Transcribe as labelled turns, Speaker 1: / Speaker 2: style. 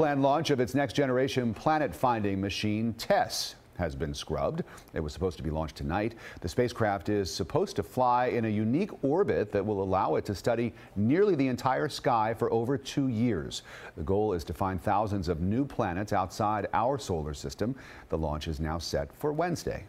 Speaker 1: planned launch of its next generation planet finding machine, TESS, has been scrubbed. It was supposed to be launched tonight. The spacecraft is supposed to fly in a unique orbit that will allow it to study nearly the entire sky for over two years. The goal is to find thousands of new planets outside our solar system. The launch is now set for Wednesday.